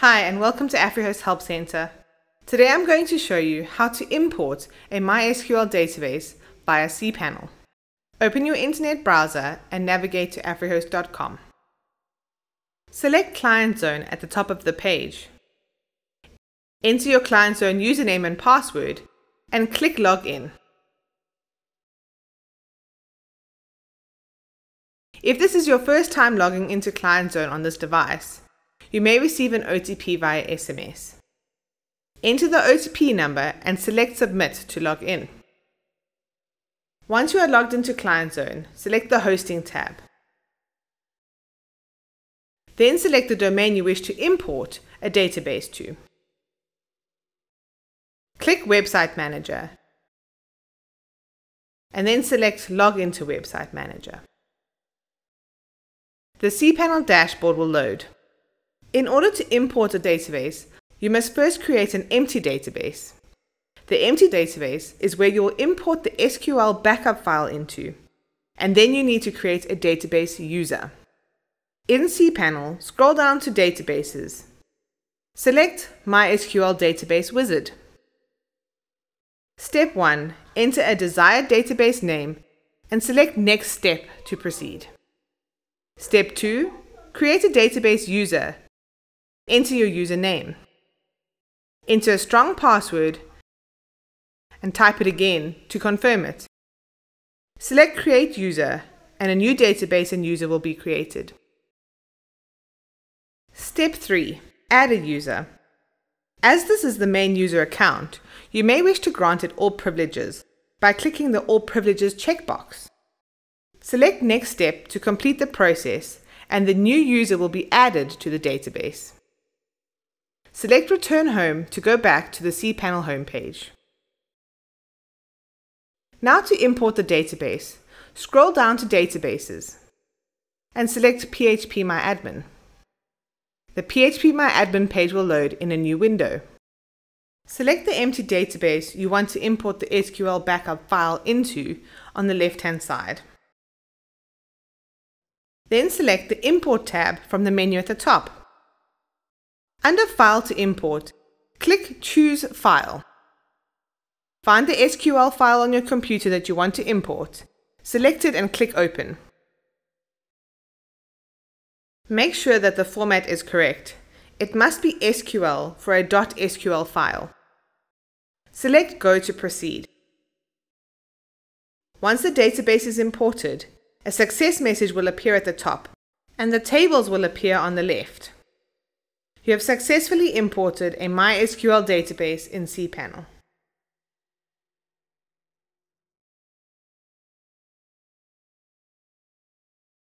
Hi and welcome to AfriHost Help Center. Today I'm going to show you how to import a MySQL database via cPanel. Open your internet browser and navigate to afrihost.com. Select Client Zone at the top of the page. Enter your Client Zone username and password and click Login. If this is your first time logging into Client Zone on this device, you may receive an OTP via SMS. Enter the OTP number and select Submit to log in. Once you are logged into Client Zone, select the Hosting tab. Then select the domain you wish to import a database to. Click Website Manager and then select Log into Website Manager. The cPanel dashboard will load. In order to import a database, you must first create an empty database. The empty database is where you will import the SQL backup file into, and then you need to create a database user. In cPanel, scroll down to Databases. Select MySQL Database Wizard. Step 1. Enter a desired database name and select Next Step to proceed. Step 2. Create a database user. Enter your username. Enter a strong password and type it again to confirm it. Select Create User and a new database and user will be created. Step 3. Add a user. As this is the main user account, you may wish to grant it all privileges by clicking the All Privileges checkbox. Select Next Step to complete the process and the new user will be added to the database. Select Return Home to go back to the cPanel homepage. Now to import the database, scroll down to Databases and select phpMyAdmin. The phpMyAdmin page will load in a new window. Select the empty database you want to import the SQL backup file into on the left-hand side. Then select the Import tab from the menu at the top. Under File to import, click Choose File. Find the SQL file on your computer that you want to import. Select it and click Open. Make sure that the format is correct. It must be SQL for a .sql file. Select Go to proceed. Once the database is imported, a success message will appear at the top, and the tables will appear on the left. You have successfully imported a MySQL database in cPanel.